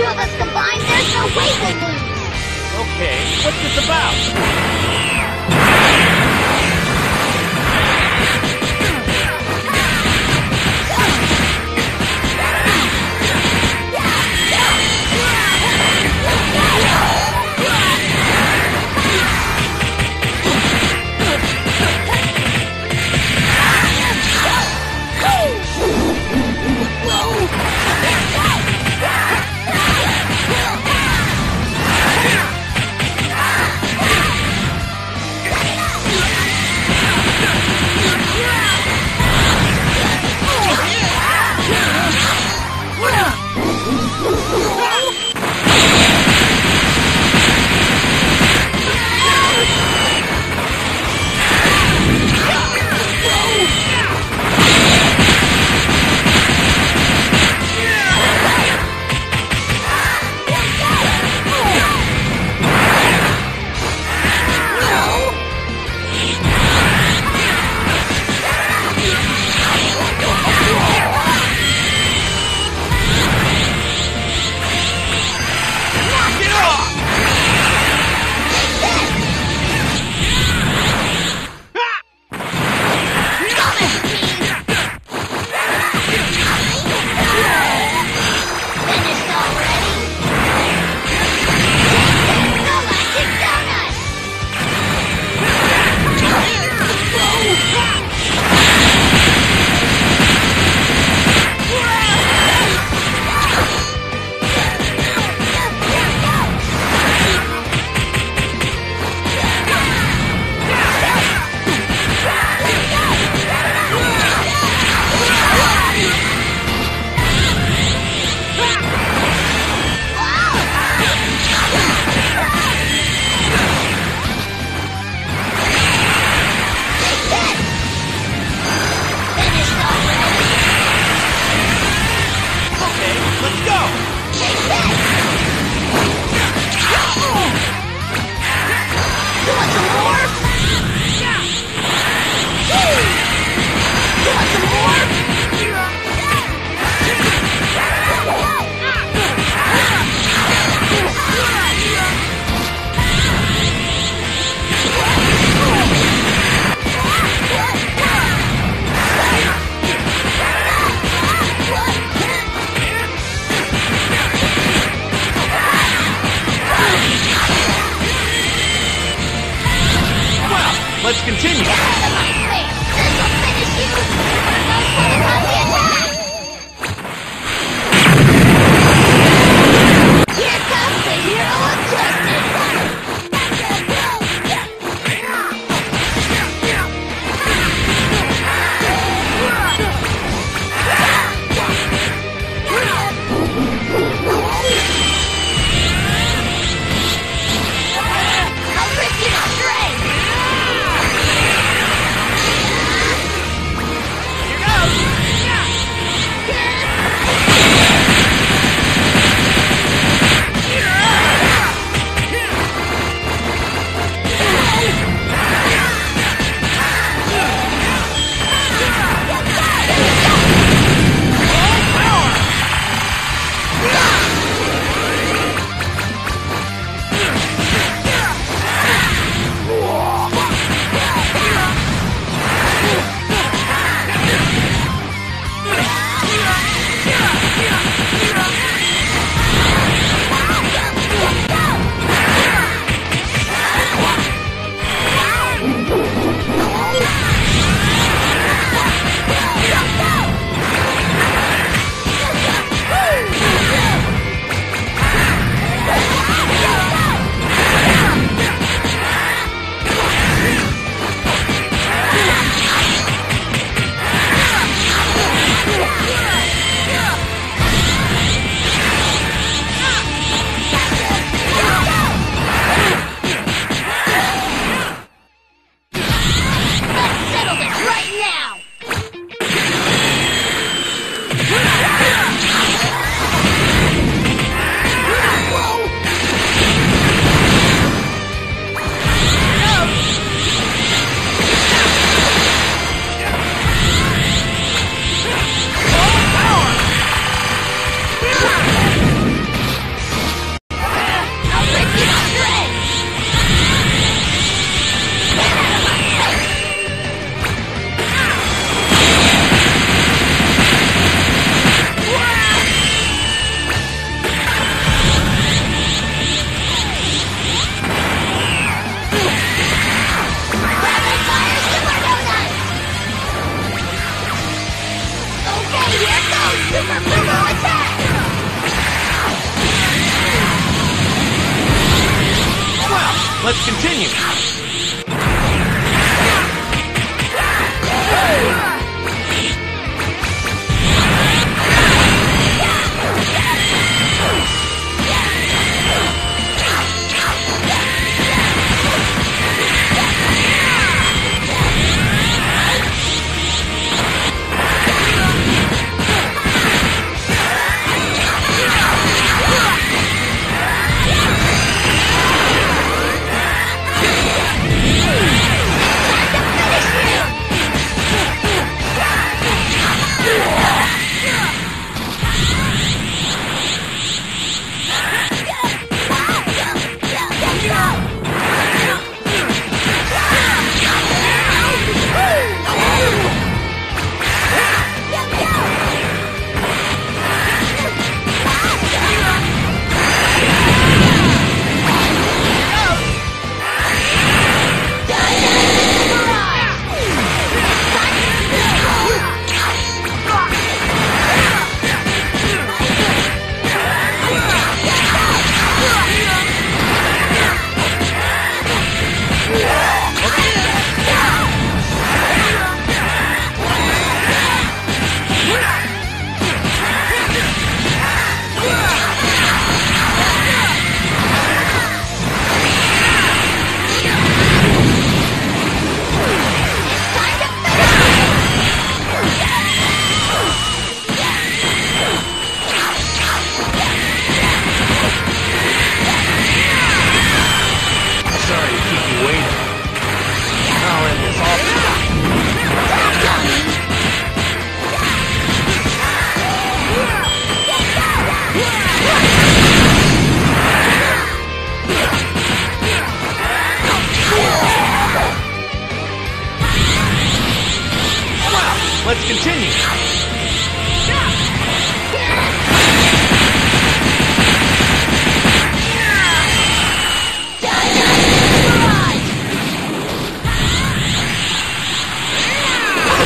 two of us combined, there's no way we'll lose. Okay, what's this about?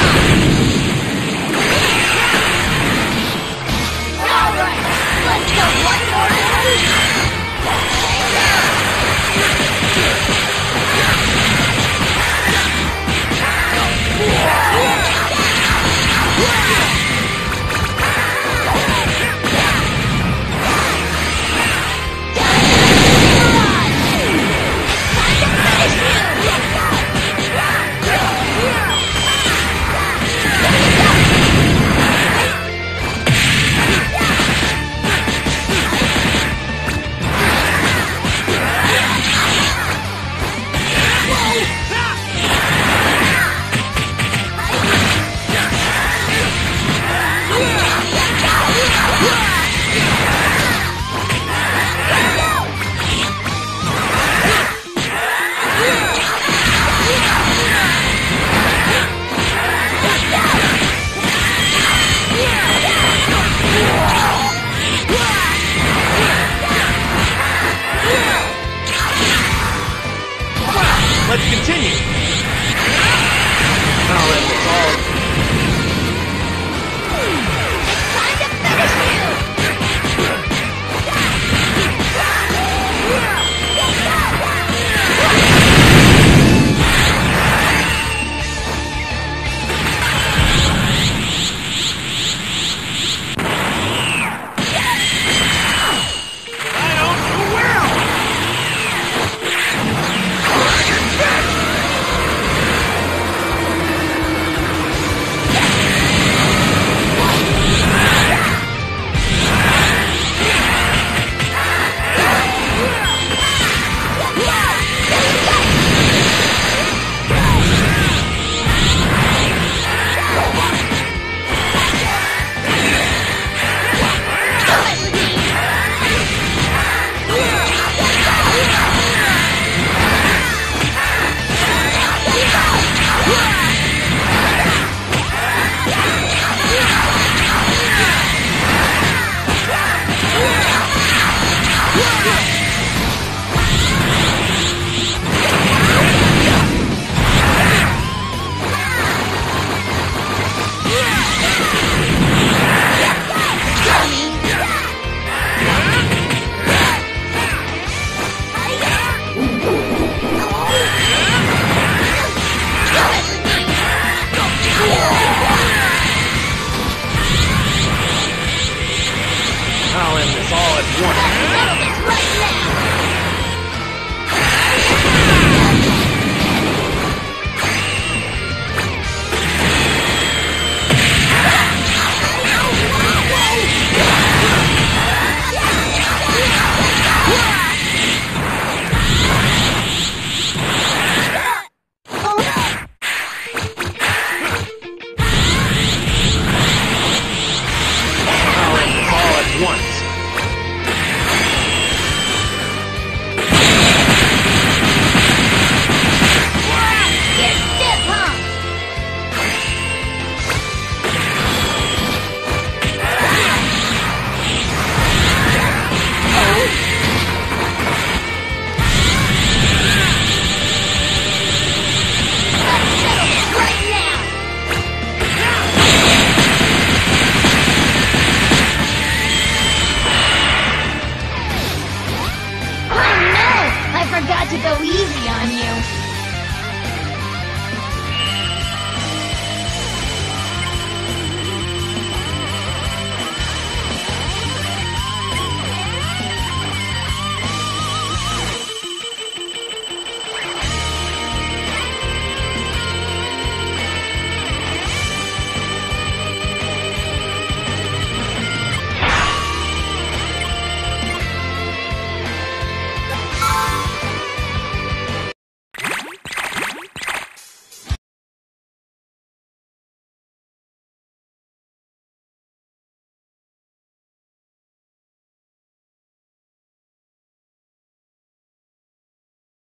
Ah!